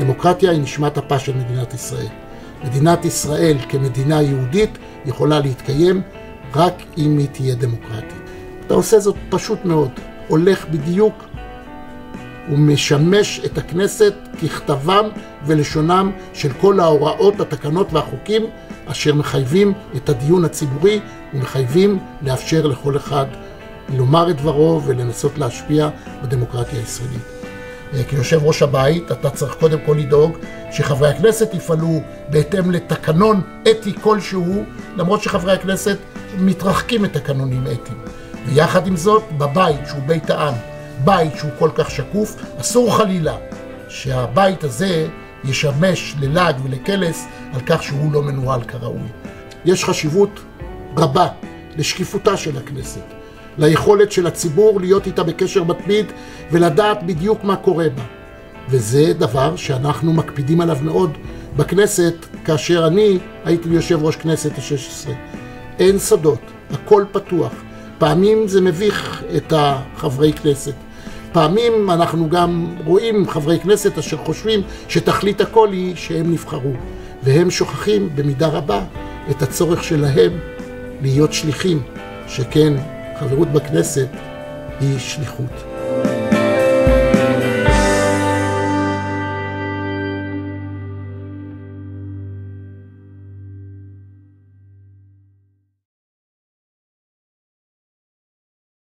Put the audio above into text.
הדמוקרטיה היא נשמת אפה של מדינת ישראל. מדינת ישראל כמדינה יהודית יכולה להתקיים רק אם היא תהיה דמוקרטית. אתה עושה זאת פשוט מאוד, הולך בדיוק ומשמש את הכנסת ככתבם ולשונם של כל ההוראות, התקנות והחוקים אשר מחייבים את הדיון הציבורי ומחייבים לאפשר לכל אחד לומר את דברו ולנסות להשפיע בדמוקרטיה הישראלית. כיושב ראש הבית, אתה צריך קודם כל לדאוג שחברי הכנסת יפעלו בהתאם לתקנון אתי כלשהו, למרות שחברי הכנסת מתרחקים מתקנונים אתיים. ויחד עם זאת, בבית שהוא בית העם, בית שהוא כל כך שקוף, אסור חלילה שהבית הזה ישמש ללעג ולקלס על כך שהוא לא מנוהל כראוי. יש חשיבות רבה לשקיפותה של הכנסת, ליכולת של הציבור להיות איתה בקשר מתמיד ולדעת בדיוק מה קורה בה. וזה דבר שאנחנו מקפידים עליו מאוד בכנסת, כאשר אני הייתי יושב ראש כנסת ה-16. אין סודות, הכל פתוח. פעמים זה מביך את החברי כנסת. פעמים אנחנו גם רואים חברי כנסת אשר חושבים שתכלית הכל היא שהם נבחרו, והם שוכחים במידה רבה את הצורך שלהם להיות שליחים, שכן חברות בכנסת היא שליחות.